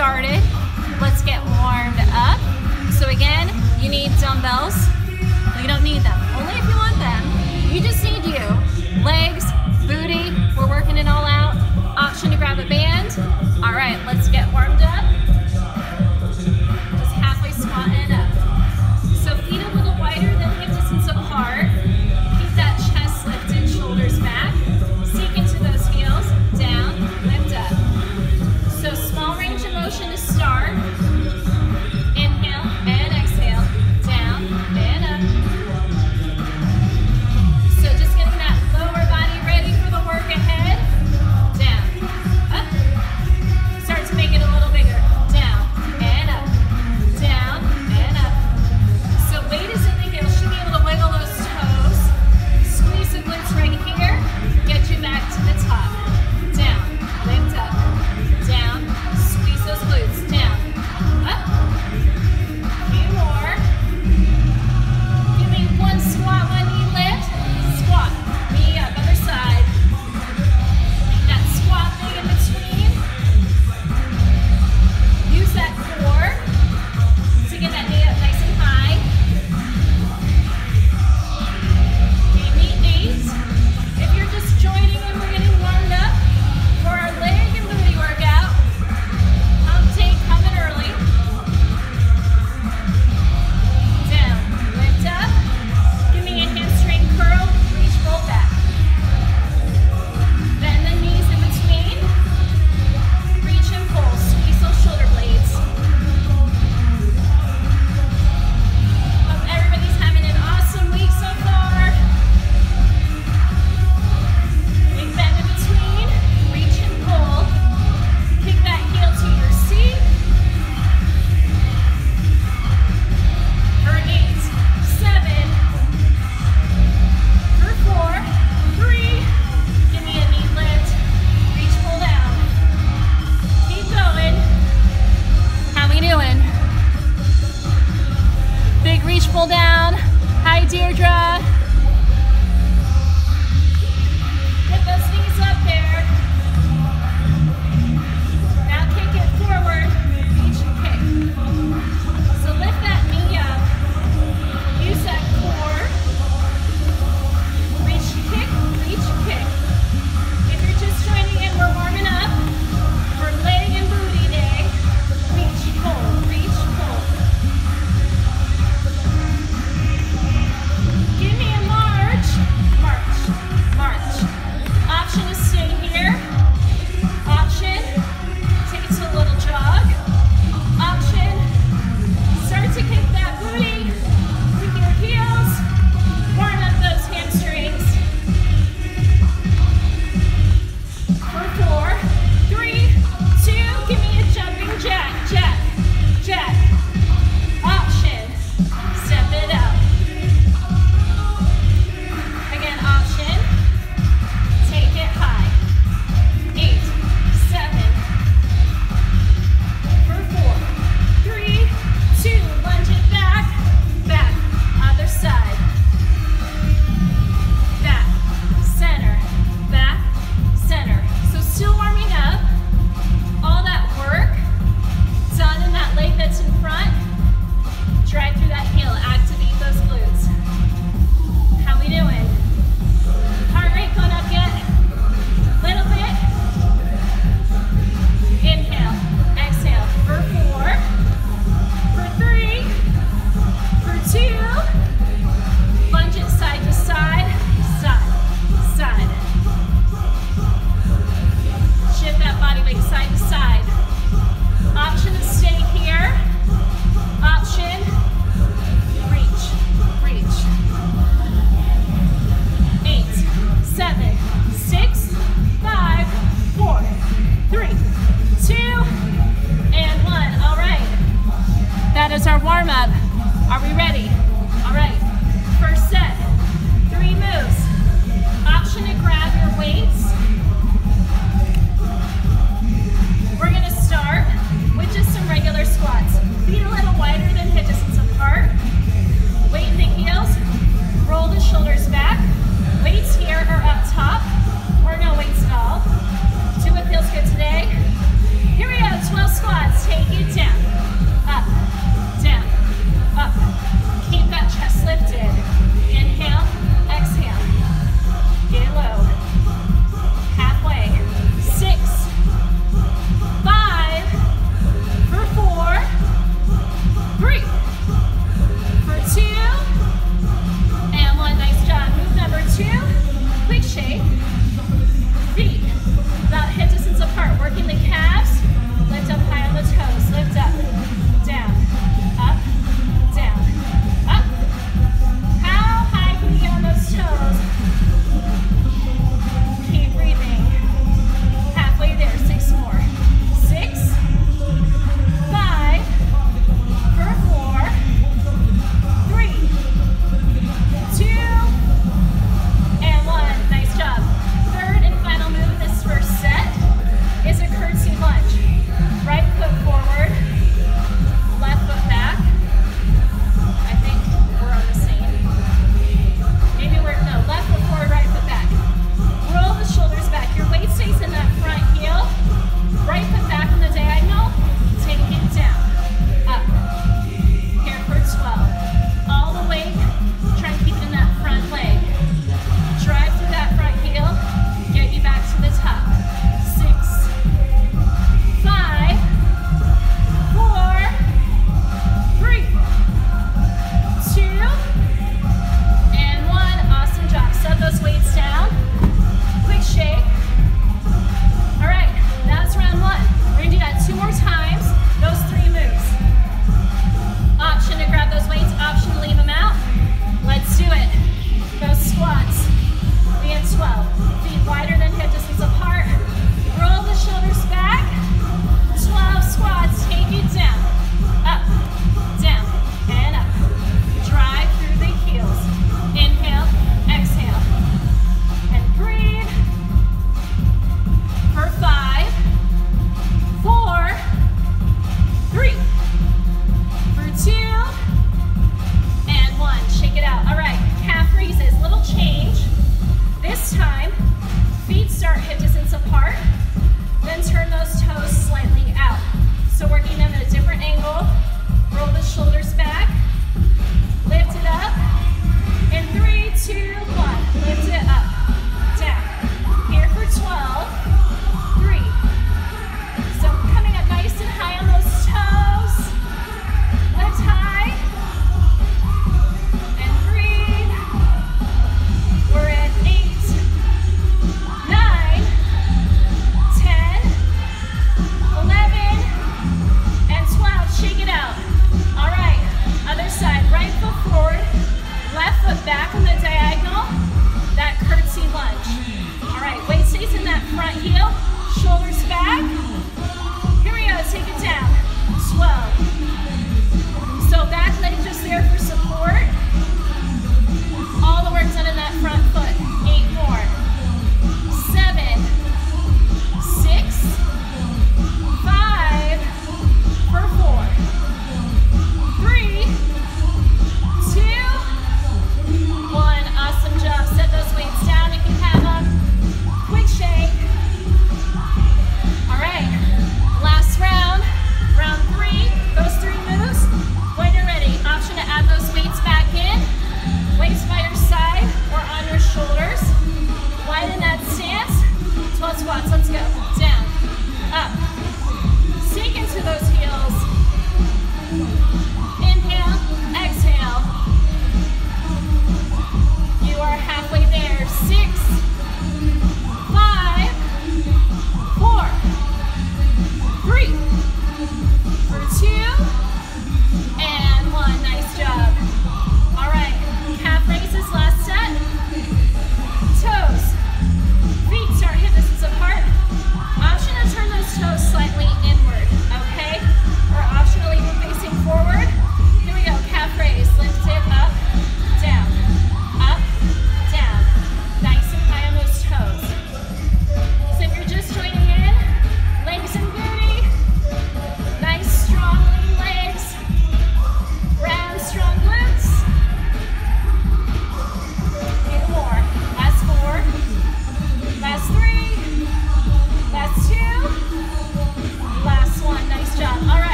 started. Let's get warmed up. So again, you need dumbbells. You don't need them, only if you want them. You just need you. Legs, booty, we're working it all out. Option to grab a band. All right, let's get warmed up.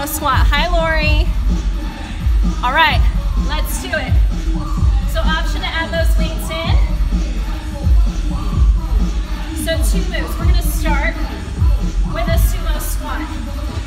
Primo squat. Hi, Lori. All right, let's do it. So option to add those weights in. So two moves. We're gonna start with a sumo squat.